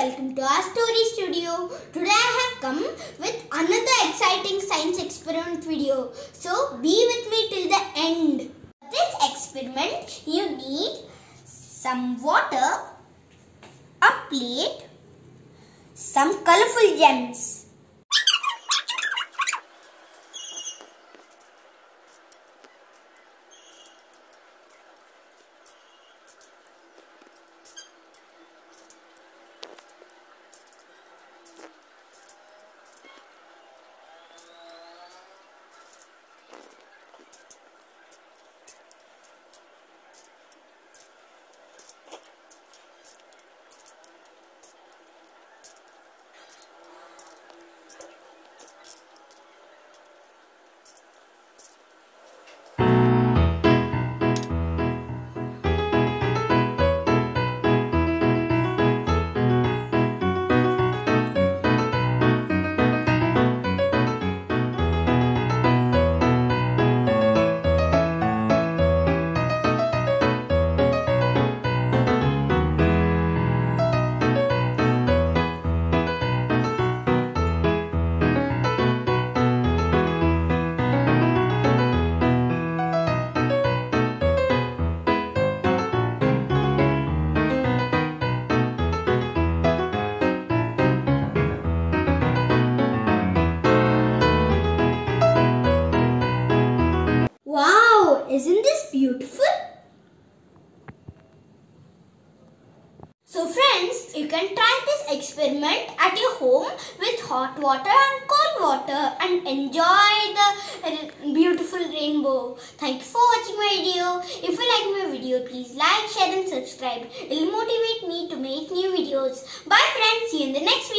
welcome to our story studio. Today I have come with another exciting science experiment video. So be with me till the end. For this experiment you need some water, a plate, some colorful gems. Isn't this beautiful? So friends, you can try this experiment at your home with hot water and cold water and enjoy the beautiful rainbow. Thank you for watching my video. If you like my video, please like, share and subscribe. It will motivate me to make new videos. Bye friends, see you in the next